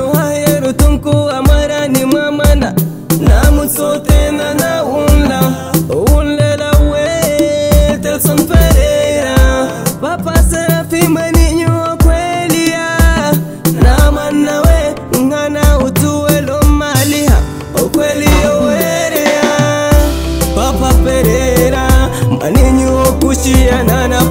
nuhayerutunku amara ni mamana namusotena na unla unlela we telson pereira papa serafimani nyuokwelia namana we ngana utuwelo maliha okwelio werea papa pereira mani nyuokushiana na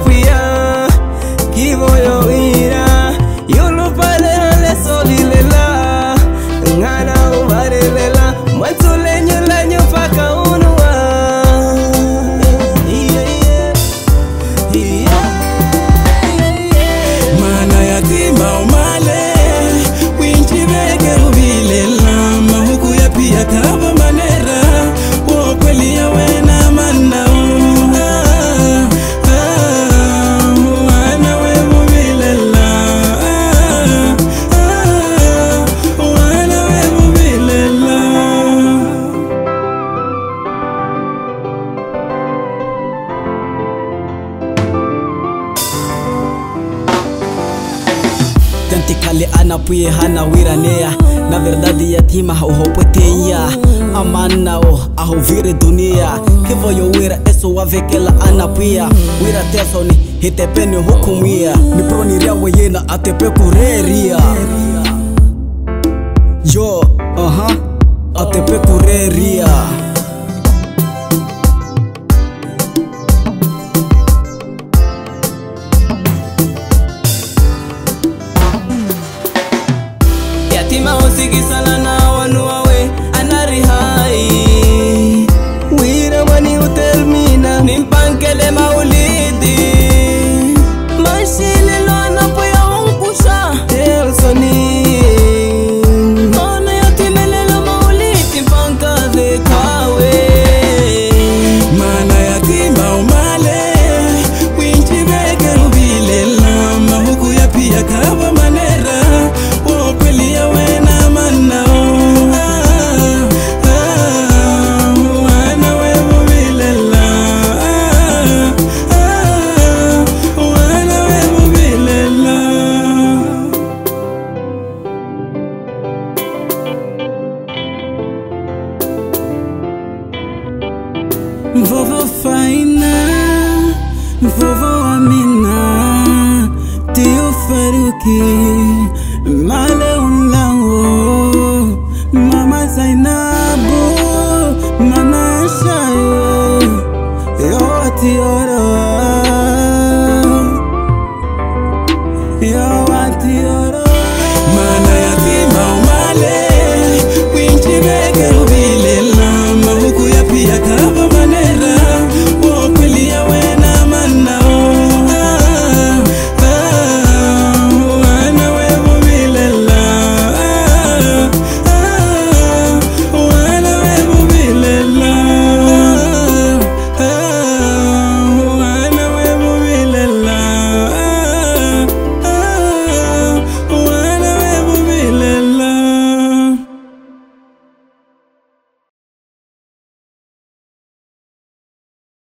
Canticale ana puye hana wiranea Na verdade yatima uho puteya Amana o aho vire dunia Kivo yo wira eso wave kela ana puya Wira teso ni hitepe ni hukumia weyena atepe kureria Yo, uh-huh Tigisa Mvovo faina, mvovo amina Tio faruki, male unlao Mama zainabu, mana shayo Yo ati oro